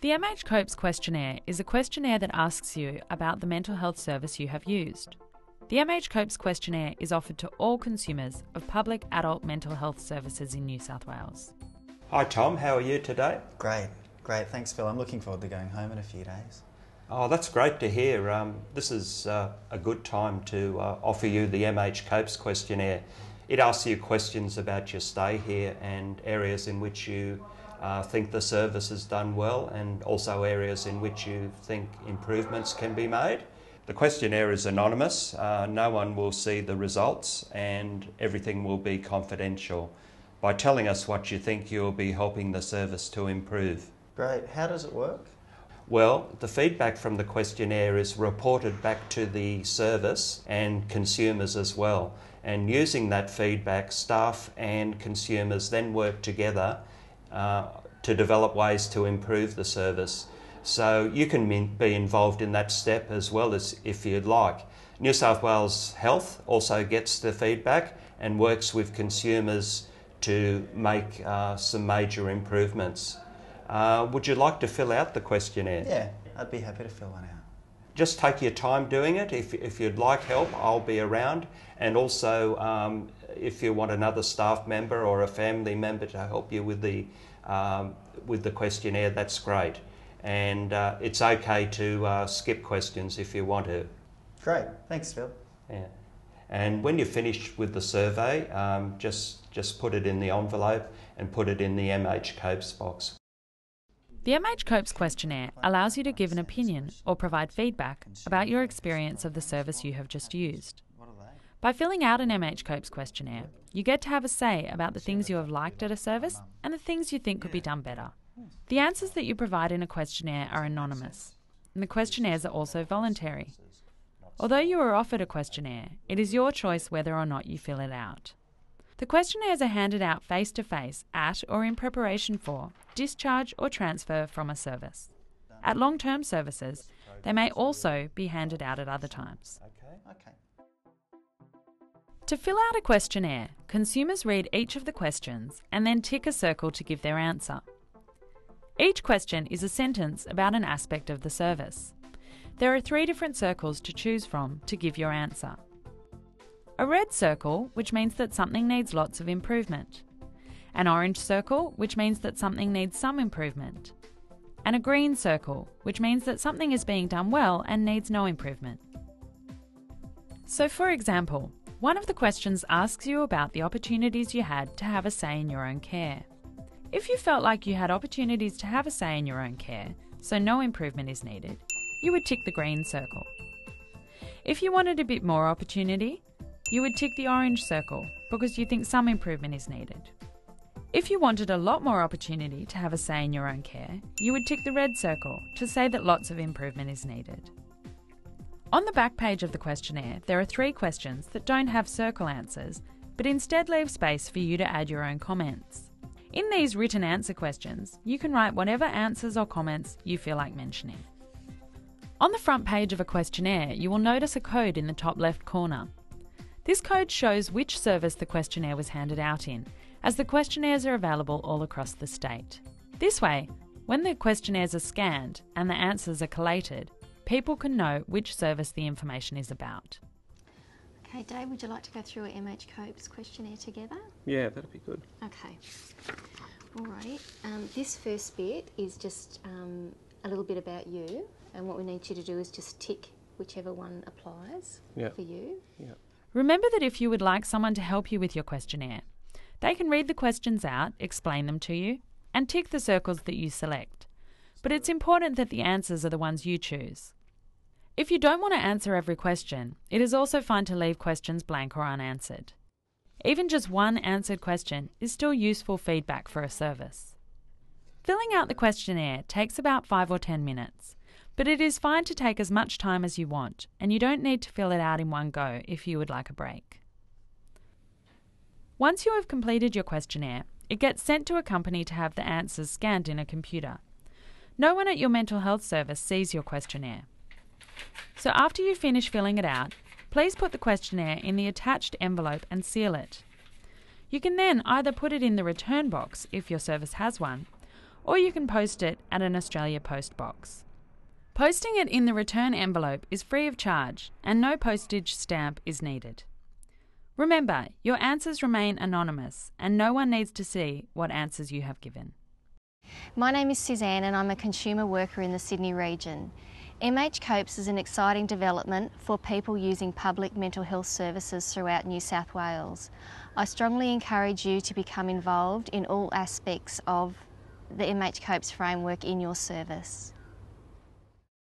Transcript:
The MH COPES questionnaire is a questionnaire that asks you about the mental health service you have used. The MH COPES questionnaire is offered to all consumers of public adult mental health services in New South Wales. Hi Tom, how are you today? Great, great. Thanks, Phil. I'm looking forward to going home in a few days. Oh, that's great to hear. Um, this is uh, a good time to uh, offer you the MH COPES questionnaire. It asks you questions about your stay here and areas in which you uh, think the service has done well, and also areas in which you think improvements can be made. The questionnaire is anonymous, uh, no one will see the results, and everything will be confidential. By telling us what you think, you'll be helping the service to improve. Great. How does it work? Well, the feedback from the questionnaire is reported back to the service and consumers as well. And using that feedback, staff and consumers then work together uh, to develop ways to improve the service. So you can be involved in that step as well as if you'd like. New South Wales Health also gets the feedback and works with consumers to make uh, some major improvements. Uh, would you like to fill out the questionnaire? Yeah, I'd be happy to fill one out. Just take your time doing it. If, if you'd like help, I'll be around. And also, um, if you want another staff member or a family member to help you with the, um, with the questionnaire, that's great. And uh, it's okay to uh, skip questions if you want to. Great, thanks, Phil. Yeah. And when you're finished with the survey, um, just, just put it in the envelope and put it in the MH COPES box. The MH COPES questionnaire allows you to give an opinion or provide feedback about your experience of the service you have just used. By filling out an MH COPES questionnaire, you get to have a say about the things you have liked at a service and the things you think could be done better. The answers that you provide in a questionnaire are anonymous, and the questionnaires are also voluntary. Although you are offered a questionnaire, it is your choice whether or not you fill it out. The questionnaires are handed out face to face at or in preparation for discharge or transfer from a service. At long term services, they may also be handed out at other times. To fill out a questionnaire, consumers read each of the questions and then tick a circle to give their answer. Each question is a sentence about an aspect of the service. There are three different circles to choose from to give your answer. A red circle, which means that something needs lots of improvement. An orange circle, which means that something needs some improvement. And a green circle, which means that something is being done well and needs no improvement. So, for example, one of the questions asks you about the opportunities you had to have a say in your own care. If you felt like you had opportunities to have a say in your own care, so no improvement is needed, you would tick the green circle. If you wanted a bit more opportunity, you would tick the orange circle because you think some improvement is needed. If you wanted a lot more opportunity to have a say in your own care, you would tick the red circle to say that lots of improvement is needed. On the back page of the questionnaire, there are three questions that don't have circle answers, but instead leave space for you to add your own comments. In these written answer questions, you can write whatever answers or comments you feel like mentioning. On the front page of a questionnaire, you will notice a code in the top left corner. This code shows which service the questionnaire was handed out in, as the questionnaires are available all across the state. This way, when the questionnaires are scanned and the answers are collated, people can know which service the information is about. Okay, Dave, would you like to go through a MH COPES questionnaire together? Yeah, that'd be good. Okay. All right. Um, this first bit is just um, a little bit about you, and what we need you to do is just tick whichever one applies Yep. for you. Yeah. Remember that if you would like someone to help you with your questionnaire, they can read the questions out, explain them to you, and tick the circles that you select. But it's important that the answers are the ones you choose. If you don't want to answer every question, it is also fine to leave questions blank or unanswered. Even just one answered question is still useful feedback for a service. Filling out the questionnaire takes about 5 or 10 minutes, but it is fine to take as much time as you want, and you don't need to fill it out in one go if you would like a break. Once you have completed your questionnaire, it gets sent to a company to have the answers scanned in a computer. No one at your mental health service sees your questionnaire. So after you finish filling it out, please put the questionnaire in the attached envelope and seal it. You can then either put it in the return box if your service has one, or you can post it at an Australia Post box. Posting it in the return envelope is free of charge and no postage stamp is needed. Remember, your answers remain anonymous and no one needs to see what answers you have given. My name is Suzanne and I'm a consumer worker in the Sydney region. MH COPES is an exciting development for people using public mental health services throughout New South Wales. I strongly encourage you to become involved in all aspects of the MH COPES framework in your service.